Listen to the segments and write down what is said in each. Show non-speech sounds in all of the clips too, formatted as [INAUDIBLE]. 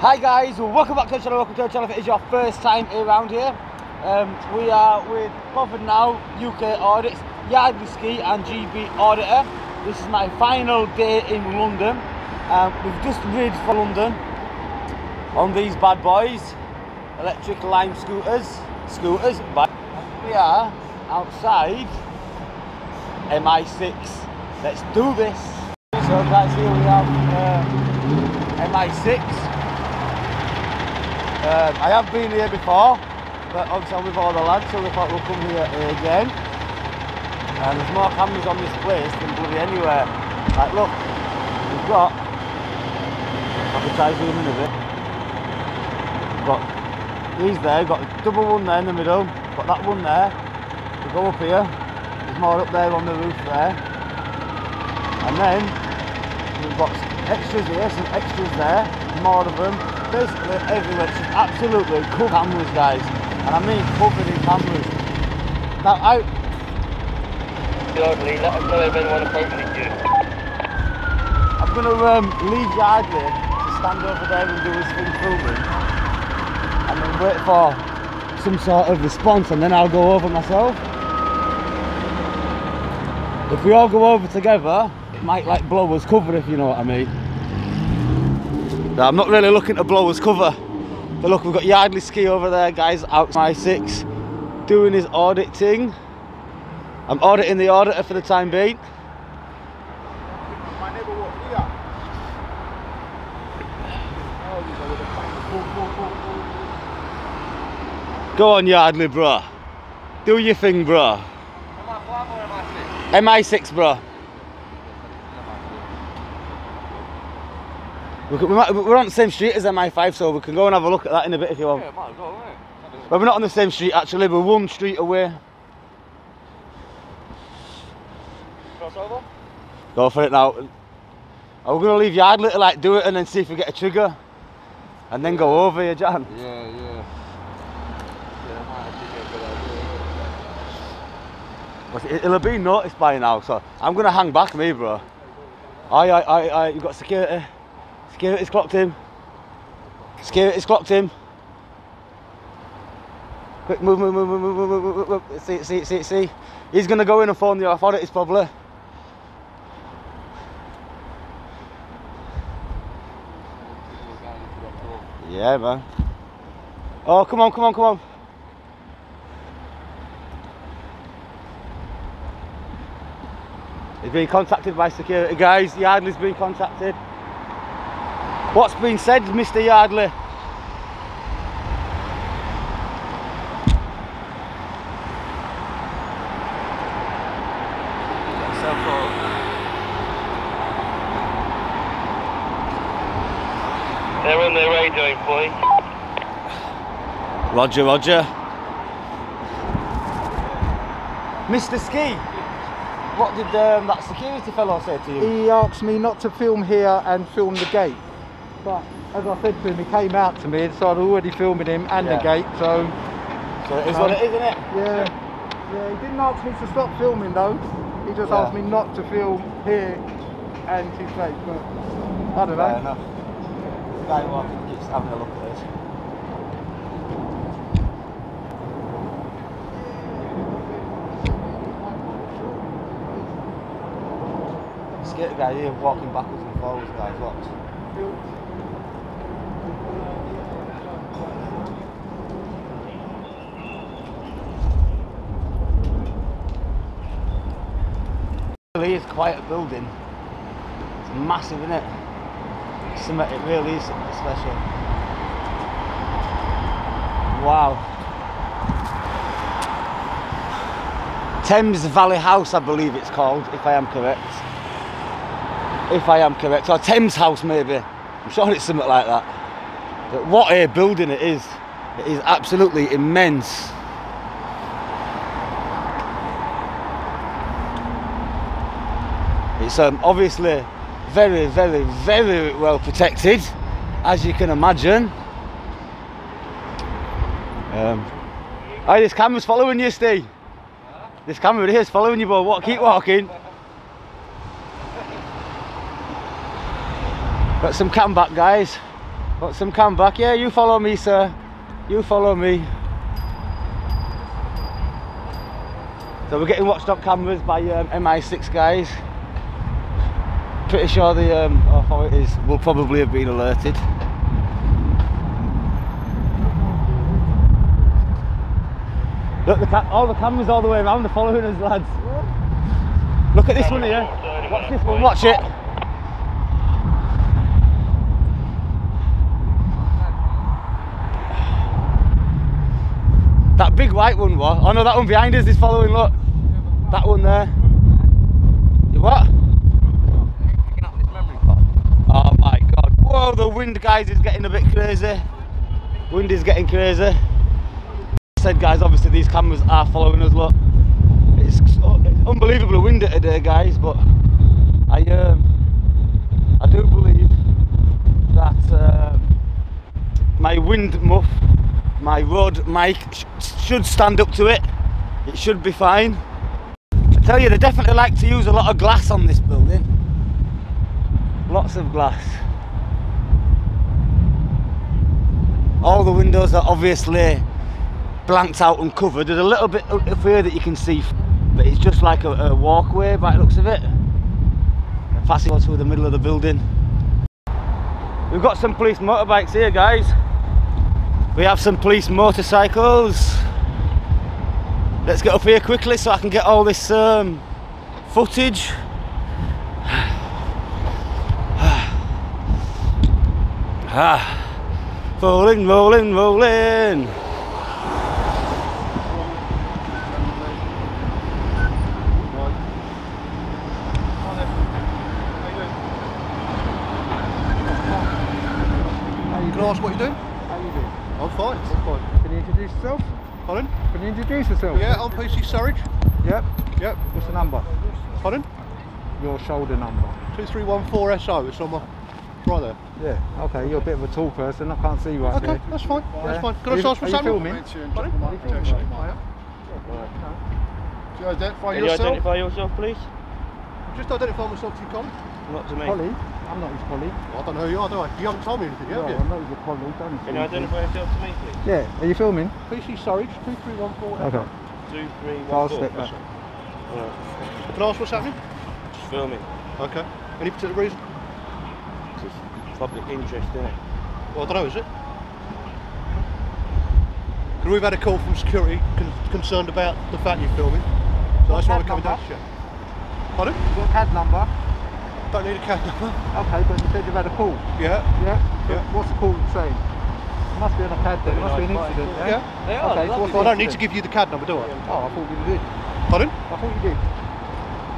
Hi guys, welcome back to the channel, welcome to the channel if it is your first time around here. Um, we are with Bothered Now, UK Audits, Yardley Ski and GB Auditor. This is my final day in London. Um, we've just rid for London on these bad boys, electric lime scooters, scooters, but we are outside MI6. Let's do this. So guys, here we have uh, MI6. Um, I have been here before, but obviously I'm with all the lads, so we thought we'll come here again. And there's more cameras on this place than bloody anywhere. Like, look, we've got. I can try zooming a bit. Got these there, got a double one there in the middle, got that one there. We go up here, there's more up there on the roof there. And then we've got extras here, some extras there, more of them basically everywhere. It's absolutely cameras, guys. And I mean covered in cameras. Now, I... Yardley, let us know if anyone approaches you. I'm going to um, leave Yardley to stand over there and do his thing filming. And then wait for some sort of response and then I'll go over myself. If we all go over together, it might like blow us cover if you know what I mean. I'm not really looking to blow his cover. But look, we've got Yardley Ski over there, guys, out my six, doing his auditing. I'm auditing the auditor for the time being. Go on, Yardley, bro. Do your thing, bro. MI6, bro. We we we're on the same street as MI5, so we can go and have a look at that in a bit if you want. Yeah, might as well, innit? But we're not on the same street actually, we're one street away. Crossover? Go for it now. Are we going to leave Yardley to like do it and then see if we get a trigger? And then go over here, Jan? Yeah, yeah. Yeah, that might actually be a good idea. But it- It'll be noticed by now, so I'm going to hang back me, bro. I, aye, aye, you've got security. Security's clocked him. Security's clocked him. Quick, move, move, move, move, move, move, move, move. See, see, see, see. He's going to go in and phone the authorities probably. Yeah, man. Oh, come on, come on, come on. He's been contacted by security guys. Yardley's been contacted. What's been said, Mr. Yardley? They're on their radio, boy. Roger, Roger. Mr. Ski, what did um, that security fellow say to you? He asked me not to film here and film the gate. But as I said to him, he came out to me and so I'd already filming him and Yeah. the gate, so So it is what it is, isn't it? yeah. Yeah, he didn't ask me to stop filming though. He just Yeah. asked me not to film here and his gate, but I don't Fair know. Fair enough. The guy walking keeps having a look at this. Scared guy here walking backwards and forwards, guys. Watch. Really is quite a building. It's massive, isn't it? Something- It really is special. Wow. Thames Valley House, I believe it's called, if I am correct. If I am correct. Or Thames House, maybe. I'm sure it's something like that. But what a building it is. It is absolutely immense. It's um, obviously very, very, very well protected, as you can imagine. Um, hey, this camera's following you, Steve. This camera here is following you, but what? Keep walking. Got some cam back, guys. Got some cam back. Yeah, you follow me, sir. You follow me. So we're getting watched on cameras by um, MI6 guys. Pretty sure the um, authorities will probably have been alerted. Look, the all the cameras all the way around are following us, lads. Look at this one here. Watch this one. Watch it. That big white one was. Oh no, that one behind us is following. Look, that one there. You what? Oh my god. Whoa, the wind, guys, is getting a bit crazy. Wind is getting crazy. I said, guys, obviously these cameras are following us. Look, it's, it's unbelievably windy today, guys. But I, um, I do believe that um, my wind muff, my Rode mic, sh- should stand up to it. It should be fine. I tell you, they definitely like to use a lot of glass on this building. Lots of glass. All the windows are obviously blanked out and covered. There's a little bit up here that you can see, but it's just like a, a walkway by the looks of it. Passing through the middle of the building. We've got some police motorbikes here, guys. We have some police motorcycles. Let's get up here quickly so I can get all this um, footage. [SIGHS] [SIGHS] Ah, rolling, rolling, rolling. Can I ask what you're doing? How you doing? I'm fine. That's fine. Can you introduce yourself? Pardon? Can you introduce yourself? Yeah, I'm PC Surridge. Yep. Yep. What's the number? Pardon? Your shoulder number. 2314 SO. It's on my right there. Yeah. Okay. You're a bit of a tall person. I can't see you right Okay, there. that's fine. Yeah. That's fine. Can Are I you- just ask are what's you happening? filming? Pardon? Do you identify Can you yourself? identify yourself, please? Just identify myself to your colleague. Not to me. Colleague? I'm not his colleague. I don't know who you are, do I? You haven't told me anything, No, have I'm not your colleague. Don't Can you you? identify yourself to me, please? Yeah. Are you filming? you? PC Surridge, 2314 Okay. Two, three, one, I'll step back. Alright, Can I ask what's happening? Just filming. Okay. Any particular reason? Just public interest, innit? Well, I don't know, is it? Because we've had a call from security con- concerned about the fact you're filming. So that's why we're coming down to check. Pardon? Your CAD number? Don't need a CAD number. Okay, but you said you've had a call. Yeah. Yeah. Yeah. What's the call saying? It must be on a CAD then. It must be an incident. Yeah. Yeah. They are, Okay. So lovely. what's Well, I don't need to give you the CAD number, do I? Oh, I thought you did. Pardon? I thought you did.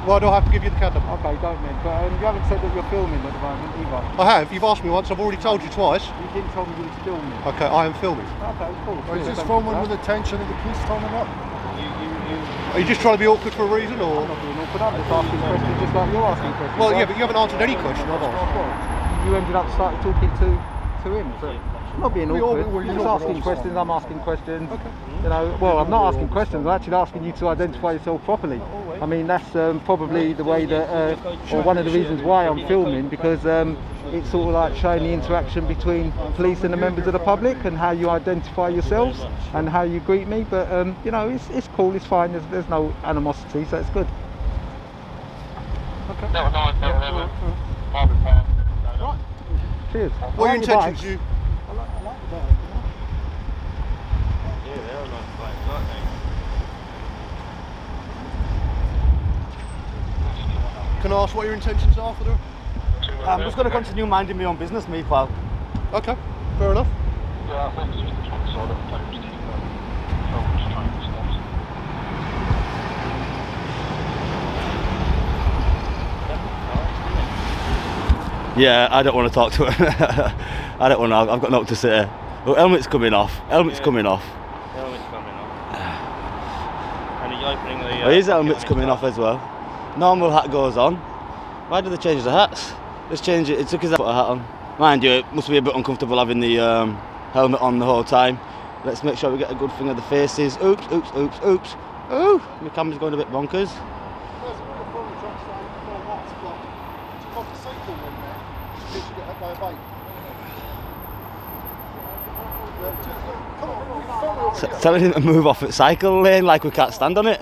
Why do I have to give you the CAD number? Okay, don't then. But um, you haven't said that you're filming at the moment either. I have. You've asked me once. I've already told you twice. You didn't tell me you were filming. Okay, I am filming. Okay, cool. Or is this thank phone you for one with that. attention and the police turning up? You, you, you. Are you just trying to be awkward for a reason, I'm or? not doing awkward. I'm just asking questions just like you're asking questions. Well, yeah, but you haven't answered any question. have I? You ended up starting talking to to him. So I'm not being We awkward. well, You're you're just asking questions. I'm asking questions. Okay. You know, well, I'm not asking questions. I'm actually asking you to identify yourself properly. I mean, that's um, probably the way that, uh, or one of the reasons why I'm filming because um, it's sort of like showing the interaction between police and the members of the public and how you identify yourselves and how you greet me. But um, you know, it's, it's cool. It's fine. There's, there's no animosity, so it's good. Cheers. What are your I like intentions? bikes. You? Yeah, they are nice bikes, aren't they? Can I ask what your intentions are for the? I'm just going to continue minding my own business, me pal. Okay, fair enough. Yeah, Yeah. I don't want to talk to her. [LAUGHS] I don't want to. I've got nothing to say. Well, helmet's coming off. Helmet's Yeah. coming off. Helmet's coming off. and he's opening the. Uh, Oh, his helmet's coming off as well. Normal hat goes on. Why did they change the hats? Let's change it. It took us put a hat on. Mind you, it must be a bit uncomfortable having the um, helmet on the whole time. Let's make sure we get a good thing of the faces. Oops, oops, oops, oops. Ooh, my camera's going a bit bonkers. Telling him to move off at cycle lane like we can't stand on it.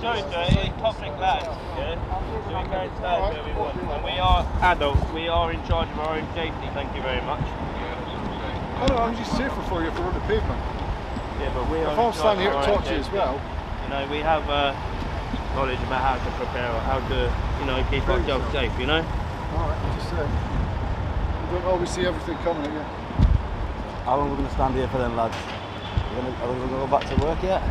Sorry, sir, it's public land, yeah? So we where we want. And we are adults, we are in charge of our own safety, thank you very much. I know, I'm just safer for you if we're on the pavement. Yeah, but we are If in I'm charge standing here to talk to you as well, You know, we have uh, knowledge about how to prepare, or how to, you know, keep ourselves safe, you know? alright, just saying. You don't always see everything coming at you. How long are we going to stand here for then, lads? Are we going to go back to work yet?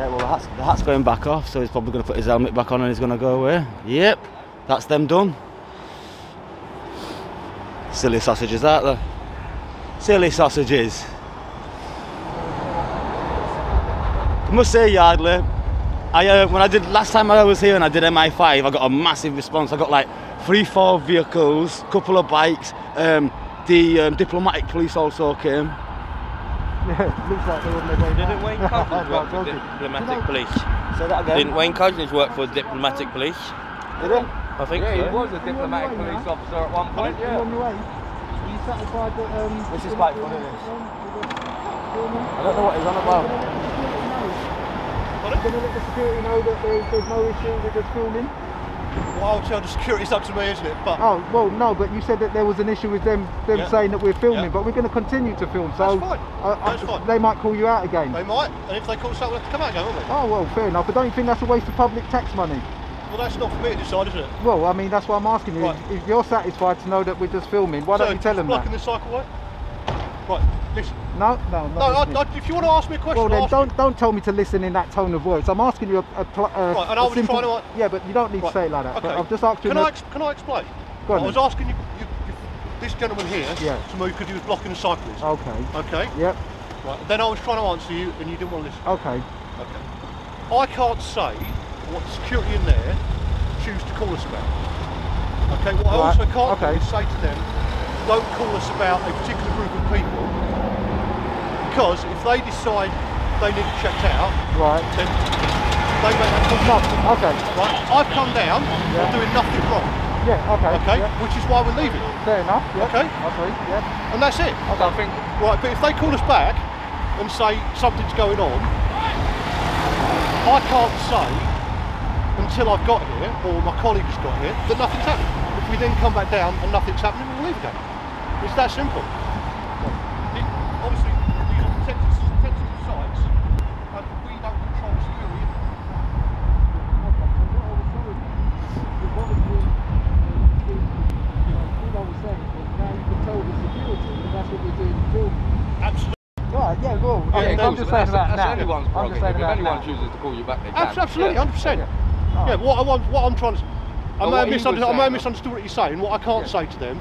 Yeah, well, the hat's, the hat's going back off, so he's probably going to put his helmet back on and he's going to go away. Yep, that's them done. Silly sausages, aren't they? Silly sausages. I must say, Yardley, I uh, when I did last time I was here and I did MI5, I got a massive response. I got like three, four vehicles, couple of bikes. Um, the um, diplomatic police also came. Yeah, [LAUGHS] looks like they're on their way Didn't. Wayne Couzens [LAUGHS] I'm work for joking. diplomatic police? Say that again. Didn't Wayne Couzens work for diplomatic police? Did he? I think Yeah, he was a diplomatic police officer at one point, yeah. on your way? Are you satisfied that um, This is you're quite not funny, this. it, with the filming? I don't know what he's on about. You're going to let the security know that there's, there's no issue with the filming? Well, I'll tell security up to me, isn't it? But Oh, well, no, but you said that there was an issue with them them Yeah. saying that we're filming, Yeah. but we're going to continue to film, so That's fine. I- I- That's fine. they might call you out again. they might, and if they call us out, we'll have to come out again, won't we? Oh, well, fair enough, but don't you think that's a waste of public tax money? Well, that's not for me to decide, is it? Well, I mean, that's why I'm asking you. Right. If you're satisfied to know that we're just filming, why so, don't you tell them blocking that? the cycleway? Right, listen. No, no, No, I. I, if you want to ask me a question, Well then, don't don't tell me to listen in that tone of voice. I'm asking you a, a, a, uh, Right, and I was simple. trying to- yeah, but you don't need Right, to say it like that. But okay. I've just asked you. Can I, can I explain? Go on I was then. asking you, you, you, this gentleman here Yeah. to move because he was blocking the cyclist. Okay. Okay? Yep. Right. Then I was trying to answer you and you didn't want to listen. Okay. Okay. I can't say what security in there choose to call us about. Okay, what I also can't okay. do is say to them, don't call us about a particular group of people because if they decide they need it checked out, Right. then they make that call. No. Okay. Right? I've come down, Yeah. I'm doing nothing wrong. Yeah. Okay. Okay? Yeah. Which is why we're leaving. Fair enough. Yeah. Okay. Okay. Yeah. And that's it. So I think Right, but if they call us back and say something's going on, I can't say until I've got here or my colleagues got here that nothing's happening. If we then come back down and nothing's happening, we'll leave again. It's that simple. The- obviously, these are sensitive, sensitive sites, and we don't control security. Absolutely. Right, yeah, well, I Yeah, mean, of I'm course, just but saying that's, about that's now. anyone's I'm just prerogative. saying If about anyone now. chooses to call you back, they can. Abs- Absolutely, Yeah. 100%. Yeah. Yeah, what, I want, what I'm trying to, I may, what have misunderstood, I may have misunderstood what you're saying. What I can't Yeah. say to them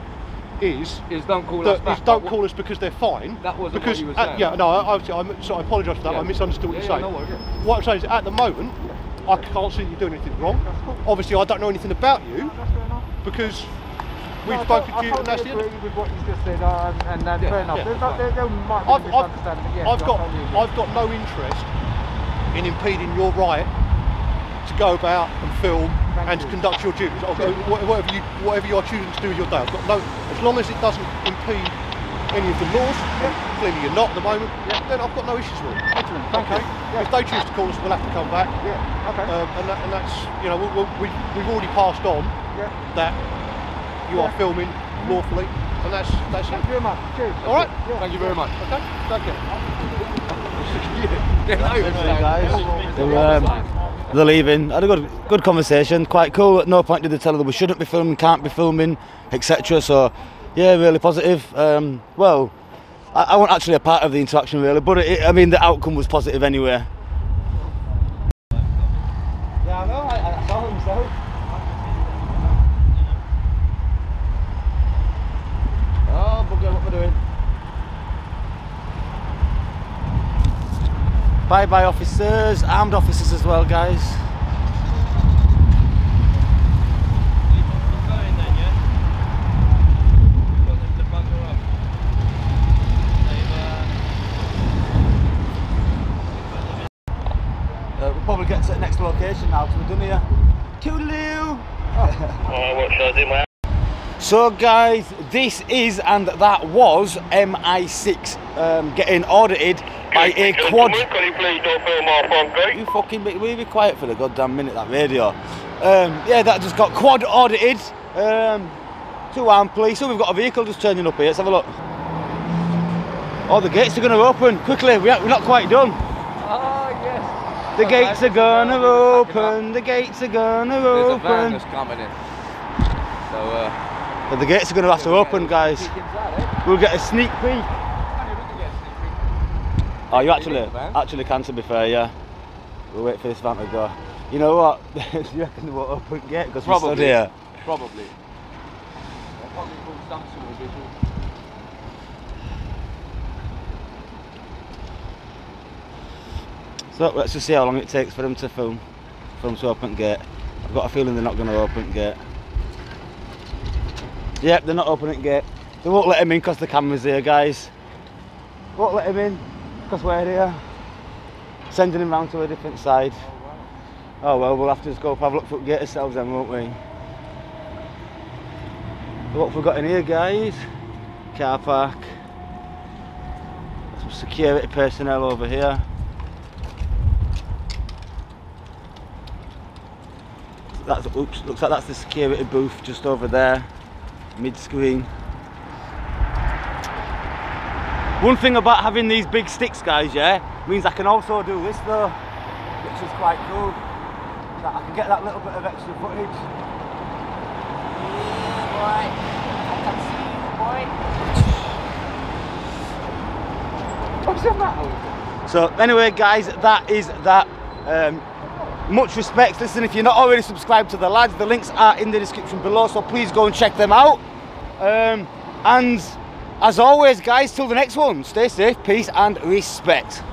is Is don't call us back. is don't but call us because they're fine. That wasn't what because you were at- saying. yeah, no, I, I, I, so I apologise for that. Yeah. I misunderstood what Yeah, you're yeah, saying. no worries. What I'm saying is, at the moment, I can't see you doing anything wrong. Obviously, I don't know anything about you That's because No, spoken to- you, I and that's totally agree with what you just said, uh, and, uh, Yeah, fair enough. yeah, There's not, there, there might be I've, a I've, misunderstanding, but yes, I've got. I've got no interest in impeding your right to go about and film Thank and you. to conduct your duties, whatever you, whatever you're choosing to do with your day. I've got no, as long as it doesn't impede any of the laws, and clearly you're not at the moment, then I've got no issues with it. Excellent, thank Okay. you. If they choose to call us, we'll have to come back. Yeah, okay. Um, and, that, and that's, you know, we, we, we- we've already passed on yeah. that you are filming lawfully, and that's that's it. Thank you very much. Cheers. All right. Yeah. Thank you very much. Okay. Thank you. [LAUGHS] Yeah, I guys. They were, um, they're leaving. Had a good, good conversation. Quite cool. At no point did they tell her that we shouldn't be filming, can't be filming, etc. So, yeah, really positive. Um, well, I, I wasn't actually a part of the interaction really, but it, I mean the outcome was positive anyway. Yeah, I know. I, I saw him so. Oh, bugger, what we're doing. Bye bye officers, armed officers as well guys. Going then, yeah? Got them to bugger up. They've, uh, Uh, we'll probably get to the next location now because we're done here. Toodaloo! Alright, what should I do? My So guys, this is and that was MI6 um, getting audited by a quad. please don't film our front gate? You fucking be, will you be quiet for the goddamn minute that radio. Um, yeah, that just got quad audited. Um, to armed police. So we've got a vehicle just turning up here. Let's have a look. Oh, the gates are going to open quickly. We are, we're not quite done. Oh, yes. The gates are gonna open. The gates are gonna There's a van open. that's coming in. So, uh, But the gates are gonna have to open, guys. We'll get a sneak peek. Oh, you actually, actually can to be fair, yeah. We'll wait for this van to go. You know what? [LAUGHS] you reckon they won't open gate because we stood Probably. here? probably. They'll probably call some sort of visual. So let's just see how long it takes for them to film, film to open gate. I've got a feeling they're not going to open gate. Yep, they're not opening gate. They won't let him in because the camera's here, guys. Won't let him in because we're here. Sending him round to a different side. Oh well, we'll have to just go have a look for gate ourselves then, won't we? What have we got in here, guys? Car park. Some security personnel over here. That's oops, looks like that's the security booth just over there, mid screen. One thing about having these big sticks, guys, yeah, means I can also do this though, which is quite cool. That I can get that little bit of extra footage. What's the matter you? So anyway, guys, that is that. Um, much respect. Listen, if you're not already subscribed to the lads, the links are in the description below, so please go and check them out. Um, and as always, guys, till the next one, stay safe, peace, and respect.